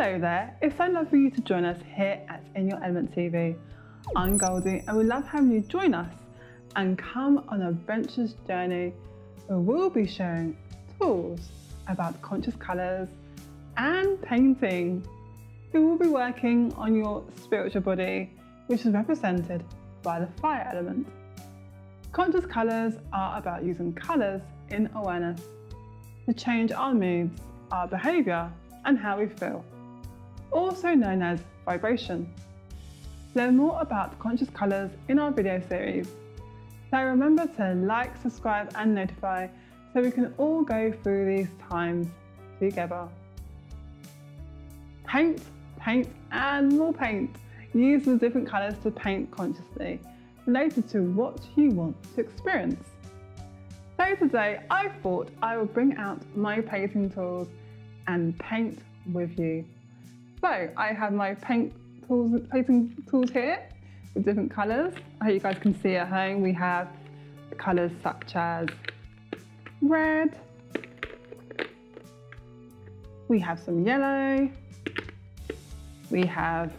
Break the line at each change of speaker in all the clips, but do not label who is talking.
Hello there, it's so lovely for you to join us here at In Your Element TV. I'm Goldie and we love having you join us and come on an adventurous journey where we'll be sharing tools about conscious colours and painting. We will be working on your spiritual body, which is represented by the fire element. Conscious colours are about using colours in awareness to change our moods, our behaviour, and how we feel also known as vibration. Learn more about conscious colours in our video series. So remember to like, subscribe and notify so we can all go through these times together. Paint, paint and more paint. Use the different colours to paint consciously, related to what you want to experience. So today I thought I would bring out my painting tools and paint with you. So I have my paint tools, painting tools here with different colours. I hope you guys can see at home. We have colours such as red, we have some yellow, we have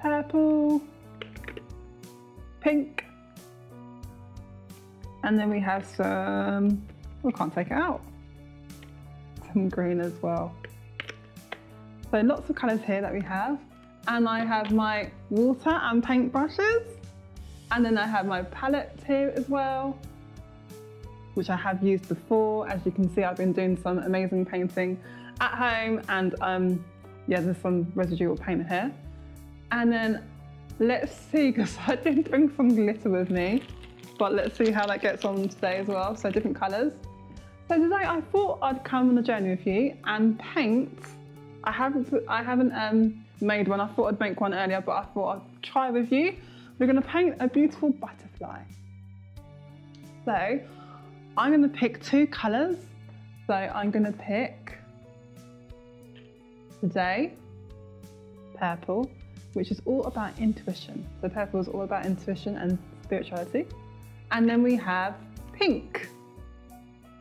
purple, pink, and then we have some, we can't take it out, some green as well. So lots of colours here that we have. And I have my water and paint brushes. And then I have my palette here as well, which I have used before. As you can see, I've been doing some amazing painting at home and um, yeah, there's some residual paint here. And then let's see, because I did bring some glitter with me, but let's see how that gets on today as well. So different colours. So today I thought I'd come on a journey with you and paint I haven't I haven't um, made one. I thought I'd make one earlier, but I thought I'd try with you. We're going to paint a beautiful butterfly. So I'm going to pick two colours. So I'm going to pick today purple, which is all about intuition. So purple is all about intuition and spirituality. And then we have pink,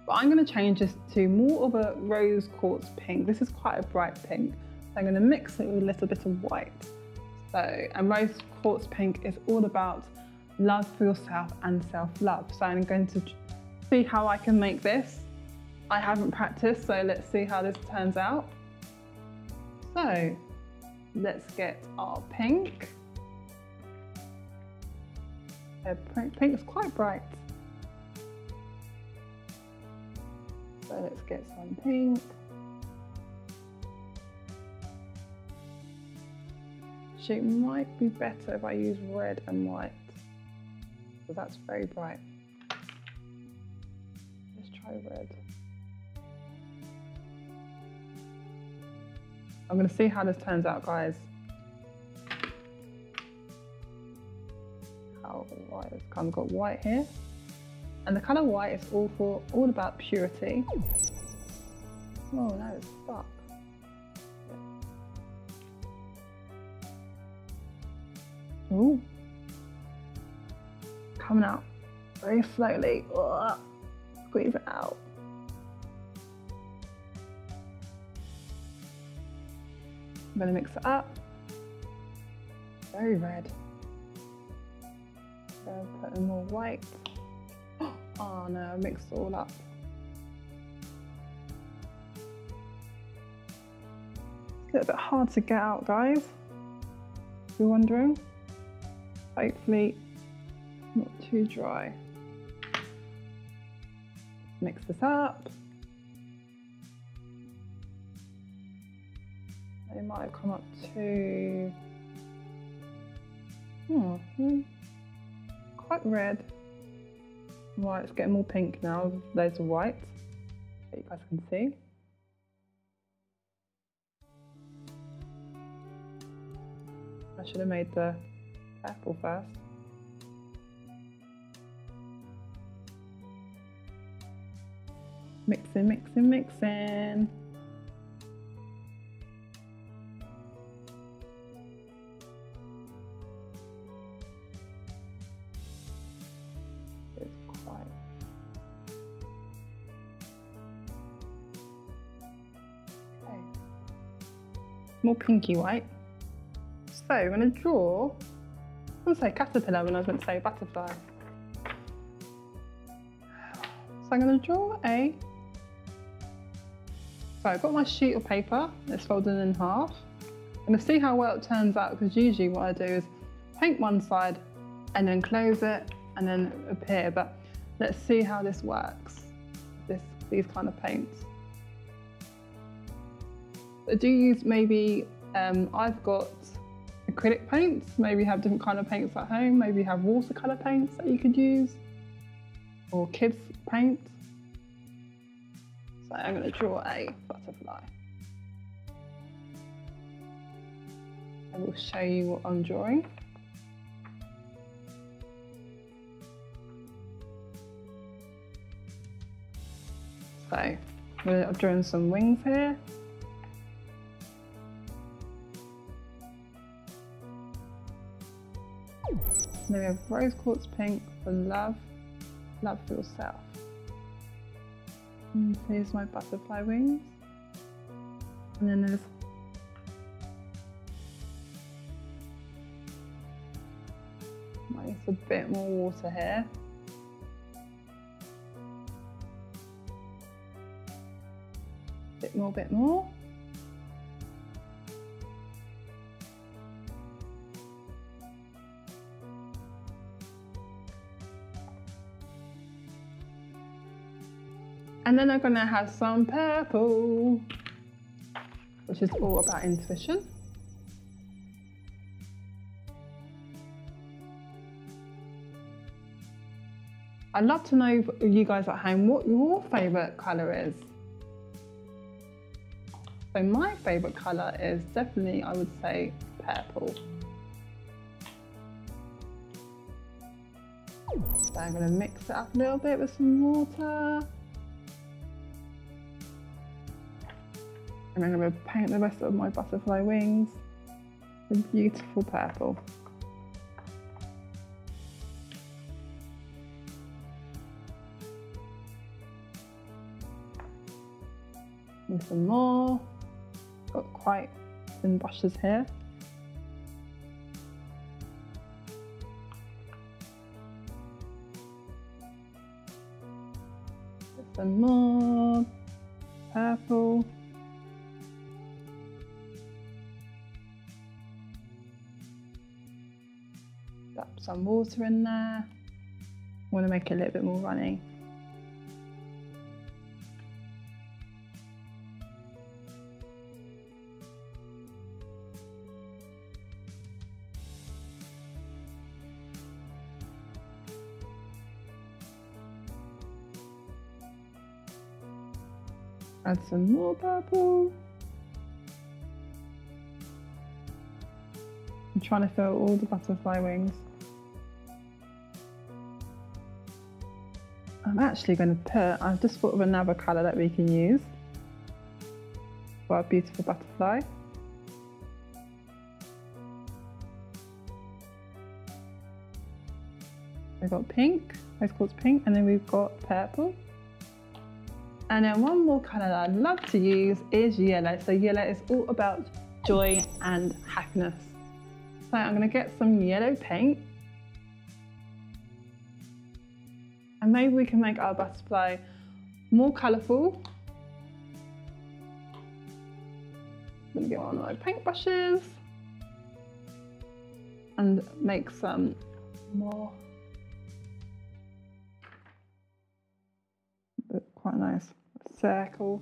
but I'm going to change this to more of a rose quartz pink. This is quite a bright pink. So I'm going to mix it with a little bit of white. So, and rose quartz pink is all about love for yourself and self-love. So I'm going to see how I can make this. I haven't practiced, so let's see how this turns out. So let's get our pink. Uh, pink is quite bright. So let's get some pink. She might be better if I use red and white. Because that's very bright. Let's try red. I'm going to see how this turns out, guys. How white, it's kind of got white here. And the colour white is all for all about purity. Oh, it's stuck. Ooh. Coming out very slowly. Ugh. Squeeze it out. I'm gonna mix it up. Very red. So put in more white. Oh no, I mixed it all up. It's a little bit hard to get out, guys. If you're wondering. Hopefully, not too dry. Mix this up. It might have come up too. Hmm, hmm. quite red. Right, it's getting more pink now. There's the white that you guys can see. I should have made the purple first. Mixing, mixing, mixing. More pinky white. So I'm to draw, I want to say caterpillar when I was meant to say butterfly. So I'm to draw a, so I've got my sheet of paper, it's folded in half. I'm to see how well it turns out because usually what I do is paint one side and then close it and then appear, but let's see how this works, this, these kind of paints. Do use maybe, um, I've got acrylic paints, maybe have different kind of paints at home, maybe have watercolour paints that you could use, or kids paint. So I'm going to draw a butterfly. I will show you what I'm drawing. So I'm drawing some wings here. Then we have rose quartz pink for love, love for yourself. And here's my butterfly wings. And then there's a bit more water here. Bit more, bit more. And then I'm gonna have some purple, which is all about intuition. I'd love to know you guys at home what your favourite colour is. So my favourite colour is definitely, I would say, purple. So I'm going to mix it up a little bit with some water. And I'm going to paint the rest of my butterfly wings with beautiful purple. And some more. Got quite thin brushes here. Some more purple. Some water in there. I want to make it a little bit more runny. Add some more purple. I'm trying to fill all the butterfly wings. I'm actually going to put, I've just thought of another colour that we can use for our beautiful butterfly. We've got pink, rose quartz pink, and then we've got purple. And then one more colour that I love to use is yellow. So yellow is all about joy and happiness. So I'm going to get some yellow paint and maybe we can make our butterfly more colourful. I'm going to get one of my paintbrushes and make some more quite nice circle.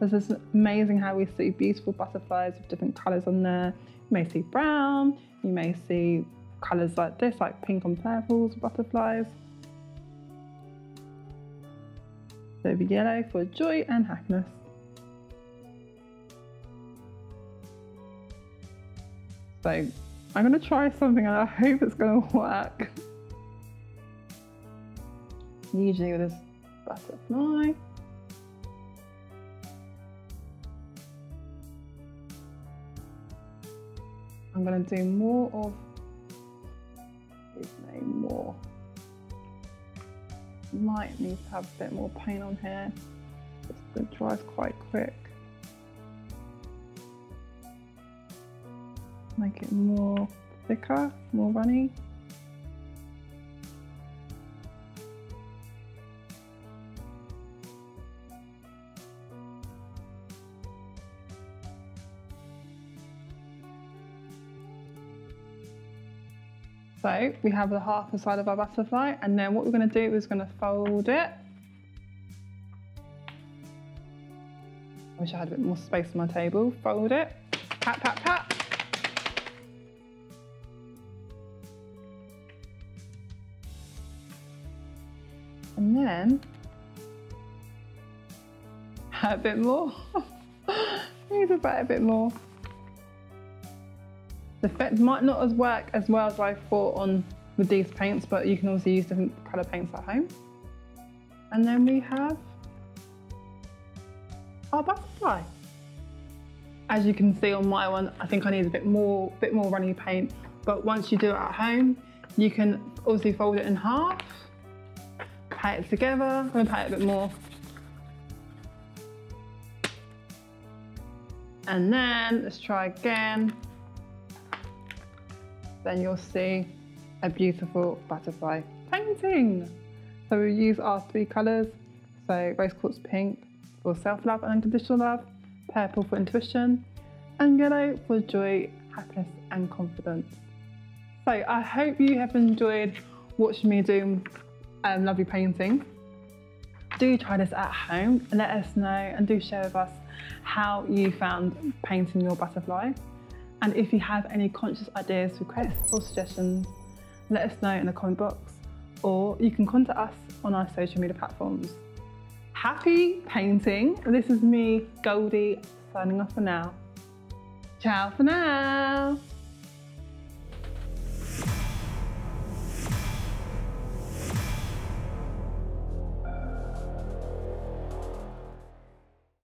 This is amazing how we see beautiful butterflies with different colours on there. You may see brown, you may see colours like this, like pink and purples butterflies. The yellow for joy and happiness. So I'm going to try something and I hope it's going to work. Usually with this butterfly. I'm going to do more of, might need to have a bit more paint on here. It dries quite quick. Make it more thicker, more runny. So we have the half the side of our butterfly and then what we're going to do is going to fold it. I wish I had a bit more space on my table. Fold it, pat, pat, pat. And then a bit more. Need about a bit more. The effect might not as work as well as I thought on with these paints, but you can also use different colour paints at home. And then we have our butterfly. As you can see on my one, I think I need a bit more, bit more runny paint. But once you do it at home, you can obviously fold it in half, pat it together. I'm pat it a bit more. And then let's try again then you'll see a beautiful butterfly painting. So we use our three colours, so rose quartz pink for self-love and unconditional love, purple for intuition, and yellow for joy, happiness and confidence. So I hope you have enjoyed watching me do um, lovely painting. Do try this at home and let us know and do share with us how you found painting your butterfly. And if you have any conscious ideas, requests or suggestions, let us know in the comment box or you can contact us on our social media platforms. Happy painting. This is me, Goldie, signing off for now. Ciao for now.